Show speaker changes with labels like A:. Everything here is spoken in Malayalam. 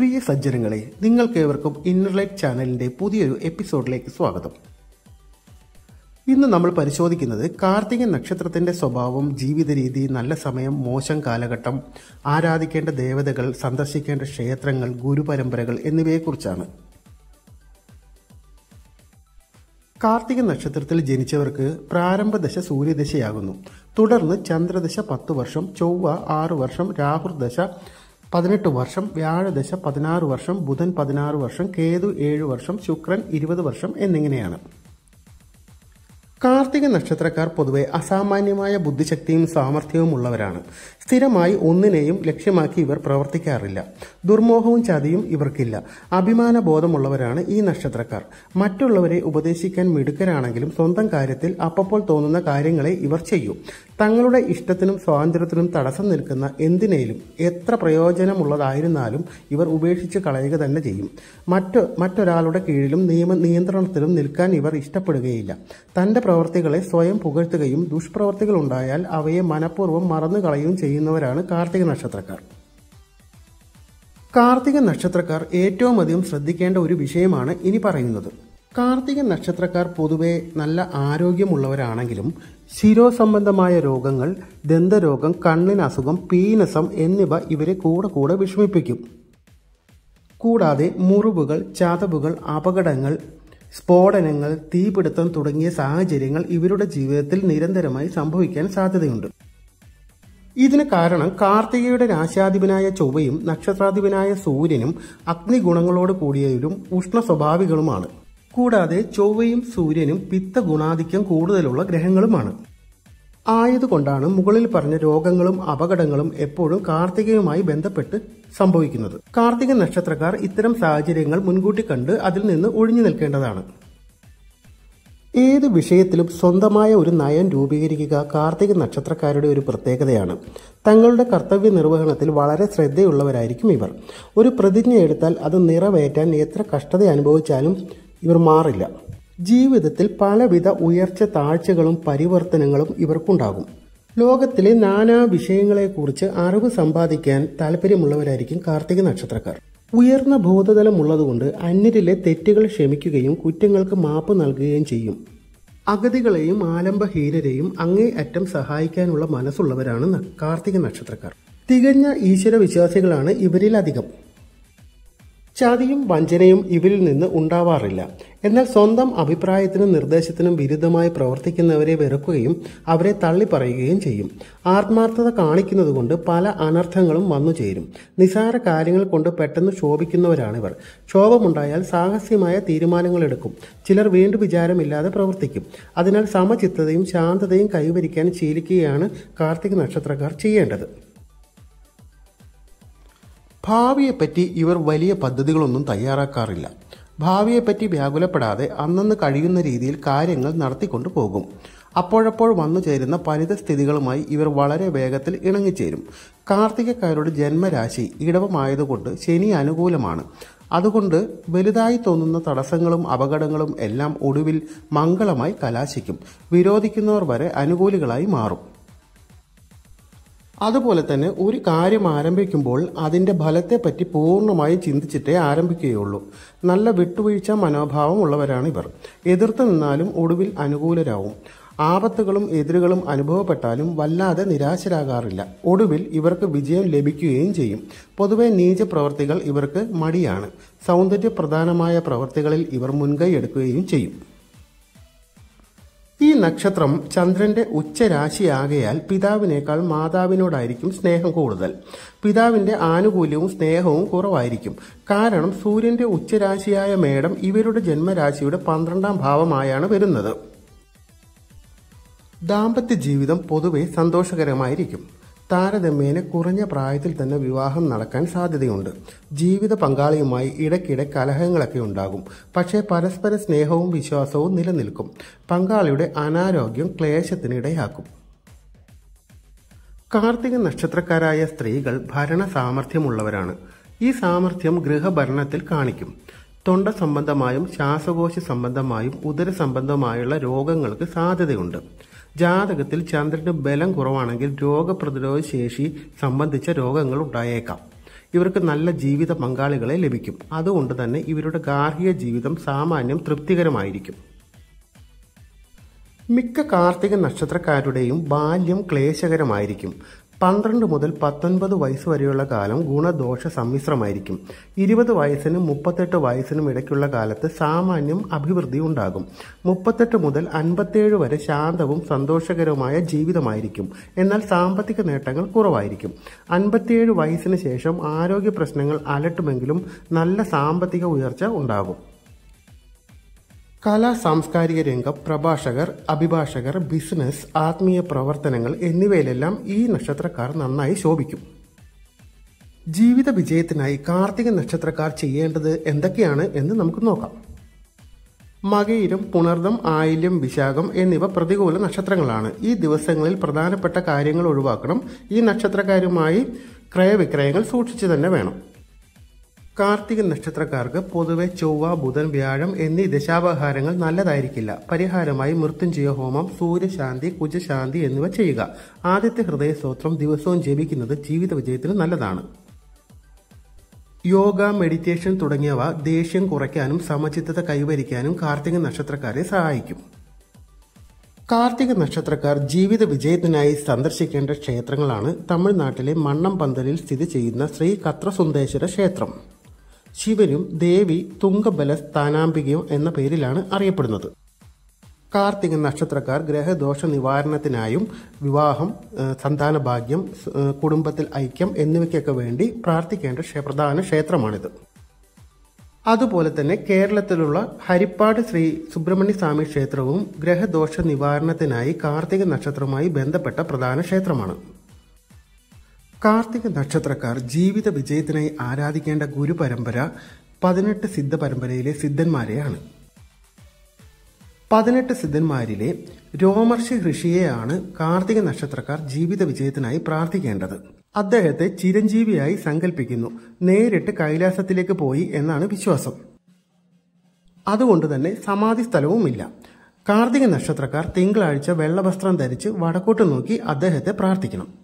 A: പ്രിയ സജ്ജനങ്ങളെ നിങ്ങൾക്കേവർക്കും ഇന്നർലൈറ്റ് ചാനലിന്റെ പുതിയൊരു എപ്പിസോഡിലേക്ക് സ്വാഗതം. ഇന്ന് നമ്മൾ പരിശോധിക്കുന്നത് കാർത്തിക നക്ഷത്രത്തിന്റെ സ്വഭാവം ജീവിത രീതി നല്ല സമയം മോശം കാലഘട്ടം ആരാധിക്കേണ്ട ദേവതകൾ സന്ദർശിക്കേണ്ട ക്ഷേത്രങ്ങൾ ഗുരുപരമ്പരകൾ എന്നിവയെക്കുറിച്ചാണ്. കാർത്തിക നക്ഷത്രത്തിൽ ജനിച്ചവർക്ക് പ്രാരംഭദശ സൂര്യദശയാകുന്നു. തുടർന്ന് ചന്ദ്രദശ പത്ത് വർഷം ചൊവ്വ ആറ് വർഷം രാഹുർദശ പതിനെട്ട് വർഷം വ്യാഴദശ പതിനാറ് വർഷം ബുധൻ പതിനാറ് വർഷം കേതു ഏഴ് വർഷം ശുക്രൻ ഇരുപത് വർഷം എന്നിങ്ങനെയാണ്. കാർത്തിക നക്ഷത്രക്കാർ പൊതുവെ അസാമാന്യമായ ബുദ്ധിശക്തിയും സാമർഥ്യവും ഉള്ളവരാണ് സ്ഥിരമായി ഒന്നിനെയും ലക്ഷ്യമാക്കി ഇവർ പ്രവർത്തിക്കാറില്ല. ദുർമോഹവും ചതിയും ഇവർക്കില്ല. അഭിമാന ബോധമുള്ളവരാണ് ഈ നക്ഷത്രക്കാർ. മറ്റുള്ളവരെ ഉപദേശിക്കാൻ മിടുക്കരാണെങ്കിലും സ്വന്തം കാര്യത്തിൽ അപ്പപ്പോൾ തോന്നുന്ന കാര്യങ്ങളെ ഇവർ ചെയ്യും. തങ്ങളുടെ ഇഷ്ടത്തിനും സ്വാതന്ത്ര്യത്തിനും തടസ്സം നിൽക്കുന്ന എന്തിനേലും എത്ര പ്രയോജനമുള്ളതായിരുന്നാലും ഇവർ ഉപേക്ഷിച്ച് കളയുക തന്നെ ചെയ്യും. മറ്റു മറ്റൊരാളുടെ കീഴിലും നിയമ നിയന്ത്രണത്തിലും നിൽക്കാൻ ഇവർ ഇഷ്ടപ്പെടുകയില്ല. തന്റെ പ്രവർത്തികളെ സ്വയം പുകഴ്ത്തുകയും ദുഷ്പ്രവർത്തികൾ ഉണ്ടായാൽ അവയെ മനഃപൂർവം മറന്നു കളയുകയും ചെയ്യുന്നവരാണ് കാർത്തിക നക്ഷത്രക്കാർ. കാർത്തിക നക്ഷത്രക്കാർ ഏറ്റവും അധികം ശ്രദ്ധിക്കേണ്ട ഒരു വിഷയമാണ് ഇനി പറയുന്നത്. കാർത്തിക നക്ഷത്രക്കാർ പൊതുവെ നല്ല ആരോഗ്യമുള്ളവരാണെങ്കിലും ശിരോസംബന്ധമായ രോഗങ്ങൾ ദന്തരോഗം കണ്ണിന് അസുഖം പീനസം എന്നിവ ഇവരെ കൂടെ കൂടെ വിഷമിപ്പിക്കും. കൂടാതെ മുറിവുകൾ ചതവുകൾ അപകടങ്ങൾ സ്ഫോടനങ്ങൾ തീപിടുത്തം തുടങ്ങിയ സാഹചര്യങ്ങൾ ഇവരുടെ ജീവിതത്തിൽ നിരന്തരമായി സംഭവിക്കാൻ സാധ്യതയുണ്ട്. ഇതിന് കാരണം കാർത്തികയുടെ രാശാധിപനായ ചൊവ്വയും നക്ഷത്രാധിപനായ സൂര്യനും അഗ്നിഗുണങ്ങളോട് കൂടിയവരും ഉഷ്ണ സ്വഭാവികളുമാണ്. കൂടാതെ ചൊവ്വയും സൂര്യനും പിത്ത ഗുണാധിക്യം കൂടുതലുള്ള ഗ്രഹങ്ങളുമാണ്. ആയതുകൊണ്ടാണ് മുകളിൽ പറഞ്ഞ രോഗങ്ങളും അപകടങ്ങളും എപ്പോഴും കാർത്തികയുമായി ബന്ധപ്പെട്ട് സംഭവിക്കുന്നത്. കാർത്തിക നക്ഷത്രക്കാർ ഇത്തരം സാഹചര്യങ്ങൾ മുൻകൂട്ടി കണ്ട് അതിൽ നിന്ന് ഒഴിഞ്ഞു നിൽക്കേണ്ടതാണ്. ഏത് വിഷയത്തിലും സ്വന്തമായ ഒരു നയം രൂപീകരിക്കുക കാർത്തിക നക്ഷത്രക്കാരുടെ ഒരു പ്രത്യേകതയാണ്. തങ്ങളുടെ കർത്തവ്യ നിർവഹണത്തിൽ വളരെ ശ്രദ്ധയുള്ളവരായിരിക്കും ഇവർ. ഒരു പ്രതിജ്ഞ എടുത്താൽ അത് നിറവേറ്റാൻ എത്ര കഷ്ടത അനുഭവിച്ചാലും ഇവർ മാറില്ല. ജീവിതത്തിൽ പലവിധ ഉയർച്ച താഴ്ചകളും പരിവർത്തനങ്ങളും ഇവർക്കുണ്ടാകും. ലോകത്തിലെ നാനാ വിഷയങ്ങളെക്കുറിച്ച് അറിവ് സമ്പാദിക്കാൻ താല്പര്യമുള്ളവരായിരിക്കും കാർത്തിക നക്ഷത്രക്കാർ. ഉയർന്ന ബോധതലമുള്ളതുകൊണ്ട് അന്യരിലെ തെറ്റുകൾ ക്ഷമിക്കുകയും കുറ്റങ്ങൾക്ക് മാപ്പ് നൽകുകയും ചെയ്യും. അഗതികളെയും ആലംബഹീനരെയും അങ്ങേ അറ്റം സഹായിക്കാനുള്ള മനസ്സുള്ളവരാണ് കാർത്തിക നക്ഷത്രക്കാർ. തികഞ്ഞ ഈശ്വര വിശ്വാസികളാണ് ഇവരിൽ അധികം ചതിയും വഞ്ചനയും ഇവരിൽ നിന്ന് ഉണ്ടാവാറില്ല. എന്നാൽ സ്വന്തം അഭിപ്രായത്തിനും നിർദ്ദേശത്തിനും വിരുദ്ധമായി പ്രവർത്തിക്കുന്നവരെ വെറുക്കുകയും അവരെ തള്ളിപ്പറയുകയും ചെയ്യും. ആത്മാർത്ഥത കാണിക്കുന്നതുകൊണ്ട് പല അനർത്ഥങ്ങളും വന്നു ചേരും. നിസാര കാര്യങ്ങൾ കൊണ്ട് പെട്ടെന്ന് ക്ഷോഭിക്കുന്നവരാണിവർ ക്ഷോഭമുണ്ടായാൽ സാഹസ്യമായ തീരുമാനങ്ങൾ എടുക്കും. ചിലർ വീണ്ടും വിചാരമില്ലാതെ പ്രവർത്തിക്കും. അതിനാൽ സമചിത്തതയും ശാന്തതയും കൈവരിക്കാൻ ശീലിക്കുകയാണ് കാർത്തിക നക്ഷത്രക്കാർ ചെയ്യേണ്ടത്. ഭാവിയെപ്പറ്റി ഇവർ വലിയ പദ്ധതികളൊന്നും തയ്യാറാക്കാറില്ല. ഭാവിയെപ്പറ്റി വ്യാകുലപ്പെടാതെ അന്നന്ന് കഴിയുന്ന രീതിയിൽ കാര്യങ്ങൾ നടത്തിക്കൊണ്ടു പോകും. അപ്പോഴപ്പോൾ വന്നു ചേരുന്ന പരിതസ്ഥിതികളുമായി ഇവർ വളരെ വേഗത്തിൽ ഇണങ്ങിച്ചേരും. കാർത്തികക്കാരുടെ ജന്മരാശി ഇടവമായതുകൊണ്ട് ശനി അനുകൂലമാണ്. അതുകൊണ്ട് വലുതായി തോന്നുന്ന തടസ്സങ്ങളും അപകടങ്ങളും എല്ലാം ഒടുവിൽ മംഗളമായി കലാശിക്കും. വിരോധിക്കുന്നവർ വരെ അനുകൂലികളായി മാറും. അതുപോലെ തന്നെ ഒരു കാര്യം ആരംഭിക്കുമ്പോൾ അതിന്റെ ഫലത്തെപ്പറ്റി പൂർണമായി ചിന്തിച്ചിട്ടേ ആരംഭിക്കുകയുള്ളൂ. നല്ല വിട്ടുവീഴ്ച മനോഭാവം ഉള്ളവരാണ് ഇവർ. എതിർത്ത് നിന്നാലും ഒടുവിൽ അനുകൂലരാകും ആപത്തുകളും എതിരുകളും അനുഭവപ്പെട്ടാലും വല്ലാതെ നിരാശരാകാറില്ല. ഒടുവിൽ ഇവർക്ക് വിജയം ലഭിക്കുകയും ചെയ്യും. പൊതുവെ നീച പ്രവർത്തികൾ ഇവർക്ക് മടിയാണ്. സൗന്ദര്യപ്രധാനമായ പ്രവർത്തികളിൽ ഇവർ മുൻകൈ എടുക്കുകയും ചെയ്യും. ഈ നക്ഷത്രം ചന്ദ്രന്റെ ഉച്ചരാശിയാകയാൽ പിതാവിനേക്കാൾ മാതാവിനോടായിരിക്കും സ്നേഹം കൂടുതൽ. പിതാവിന്റെ ആനുകൂല്യവും സ്നേഹവും കുറവായിരിക്കും. കാരണം സൂര്യന്റെ ഉച്ചരാശിയായ മേടം ഇവരുടെ ജന്മരാശിയുടെ പന്ത്രണ്ടാം ഭാവമായാണ് വരുന്നത്. ദാമ്പത്യ ജീവിതം പൊതുവെ സന്തോഷകരമായിരിക്കും. താരതമ്യേന കുറഞ്ഞ പ്രായത്തിൽ തന്നെ വിവാഹം നടക്കാൻ സാധ്യതയുണ്ട്. ജീവിത പങ്കാളിയുമായി ഇടയ്ക്കിടെ കലഹങ്ങളൊക്കെ ഉണ്ടാകും. പക്ഷേ പരസ്പര സ്നേഹവും വിശ്വാസവും നിലനിൽക്കും. പങ്കാളിയുടെ അനാരോഗ്യം ക്ലേശത്തിനിടയാക്കും. കാർത്തിക നക്ഷത്രക്കാരായ സ്ത്രീകൾ ഭരണ സാമർഥ്യമുള്ളവരാണ്. ഈ സാമർഥ്യം ഗൃഹഭരണത്തിൽ കാണിക്കും. തൊണ്ട സംബന്ധമായും ശ്വാസകോശ സംബന്ധമായും ഉദര സംബന്ധമായുള്ള രോഗങ്ങൾക്ക് സാധ്യതയുണ്ട്. ജാതകത്തിൽ ചന്ദ്രന്റെ ബലം കുറവാണെങ്കിൽ രോഗപ്രതിരോധ ശേഷി സംബന്ധിച്ച രോഗങ്ങൾ ഉണ്ടായേക്കാം. ഇവർക്ക് നല്ല ജീവിത പങ്കാളികളെ ലഭിക്കും. അതുകൊണ്ട് തന്നെ ഇവരുടെ ഗാർഹിക ജീവിതം സാമാന്യം തൃപ്തികരമായിരിക്കും. മിക്ക കാർത്തിക നക്ഷത്രക്കാരുടെയും ബാല്യം ക്ലേശകരമായിരിക്കും. പന്ത്രണ്ട് മുതൽ പത്തൊൻപത് വയസ്സ് വരെയുള്ള കാലം ഗുണദോഷ സമ്മിശ്രമായിരിക്കും. ഇരുപത് വയസ്സിനും മുപ്പത്തെട്ട് വയസ്സിനും ഇടയ്ക്കുള്ള കാലത്ത് സാമാന്യം അഭിവൃദ്ധി ഉണ്ടാകും. മുപ്പത്തെട്ട് മുതൽ അൻപത്തേഴ് വരെ ശാന്തവും സന്തോഷകരവുമായ ജീവിതമായിരിക്കും. എന്നാൽ സാമ്പത്തിക നേട്ടങ്ങൾ കുറവായിരിക്കും. അൻപത്തിയേഴ് വയസ്സിന് ശേഷം ആരോഗ്യ പ്രശ്നങ്ങൾ അലട്ടുമെങ്കിലും നല്ല സാമ്പത്തിക ഉയർച്ച ഉണ്ടാകും. കലാ സാംസ്കാരിക രംഗം പ്രഭാഷകർ അഭിഭാഷകർ ബിസിനസ് ആത്മീയ പ്രവർത്തനങ്ങൾ എന്നിവയിലെല്ലാം ഈ നക്ഷത്രക്കാർ നന്നായി ശോഭിക്കും. ജീവിത വിജയത്തിനായി കാർത്തിക നക്ഷത്രക്കാർ ചെയ്യേണ്ടത് എന്തൊക്കെയാണ് എന്ന് നമുക്ക് നോക്കാം. മകയിരം പുണർദം ആയില്യം വിശാഖം എന്നിവ പ്രതികൂല നക്ഷത്രങ്ങളാണ്. ഈ ദിവസങ്ങളിൽ പ്രധാനപ്പെട്ട കാര്യങ്ങൾ ഒഴിവാക്കണം. ഈ നക്ഷത്രക്കാരുമായി ക്രയവിക്രയങ്ങൾ സൂക്ഷിച്ചു തന്നെ വേണം. കാർത്തിക നക്ഷത്രക്കാർക്ക് പൊതുവെ ചൊവ്വ ബുധൻ വ്യാഴം എന്നീ ദശാപഹാരങ്ങൾ നല്ലതായിരിക്കില്ല. പരിഹാരമായി മൃത്യുഞ്ജയ ഹോമം സൂര്യശാന്തി കുജശാന്തി എന്നിവ ചെയ്യുക. ആദ്യത്തെ ഹൃദയ സ്തോത്രം ദിവസവും ജപിക്കുന്നത് ജീവിത വിജയത്തിന് നല്ലതാണ്. യോഗ മെഡിറ്റേഷൻ തുടങ്ങിയവ ദേഷ്യം കുറയ്ക്കാനും സമചിത്തത കൈവരിക്കാനും കാർത്തിക നക്ഷത്രക്കാരെ സഹായിക്കും. കാർത്തിക നക്ഷത്രക്കാർ ജീവിത വിജയത്തിനായി സന്ദർശിക്കേണ്ട ക്ഷേത്രങ്ങളാണ് തമിഴ്നാട്ടിലെ മണ്ണം പന്തലിൽ സ്ഥിതി ചെയ്യുന്ന ശ്രീ കത്രസുന്ദേശ്വര ക്ഷേത്രം. ശിവനും ദേവി തുങ്കബല സ്ഥാനാംബികയും എന്ന പേരിലാണ് അറിയപ്പെടുന്നത്. കാർത്തിക നക്ഷത്രക്കാർ ഗ്രഹദോഷ നിവാരണത്തിനായും വിവാഹം സന്താനഭാഗ്യം സന്താന ഭാഗ്യം കുടുംബത്തിൽ ഐക്യം എന്നിവയ്ക്കൊക്കെ വേണ്ടി പ്രാർത്ഥിക്കേണ്ട പ്രധാന ക്ഷേത്രമാണിത്. അതുപോലെ തന്നെ കേരളത്തിലുള്ള ഹരിപ്പാട് ശ്രീ സുബ്രഹ്മണ്യ സ്വാമി ക്ഷേത്രവും ഗ്രഹദോഷ നിവാരണത്തിനായി കാർത്തിക നക്ഷത്രവുമായി ബന്ധപ്പെട്ട പ്രധാന ക്ഷേത്രമാണ്. കാർത്തിക നക്ഷത്രക്കാർ ജീവിത വിജയത്തിനായി ആരാധിക്കേണ്ട ഗുരുപരമ്പര പതിനെട്ട് സിദ്ധ പരമ്പരയിലെ സിദ്ധന്മാരെയാണ്. പതിനെട്ട് സിദ്ധന്മാരിലെ രോമർഷി ഋഷിയെയാണ് കാർത്തിക നക്ഷത്രക്കാർ ജീവിത വിജയത്തിനായി പ്രാർത്ഥിക്കേണ്ടത്. അദ്ദേഹത്തെ ചിരഞ്ജീവിയായി സങ്കല്പിക്കുന്നു നേരിട്ട് കൈലാസത്തിലേക്ക് പോയി എന്നാണ് വിശ്വാസം. അതുകൊണ്ട് തന്നെ സമാധി സ്ഥലവുമില്ല. കാർത്തിക നക്ഷത്രക്കാർ തിങ്കളാഴ്ച വെള്ളവസ്ത്രം ധരിച്ച് വടക്കോട്ട് നോക്കി അദ്ദേഹത്തെ പ്രാർത്ഥിക്കണം.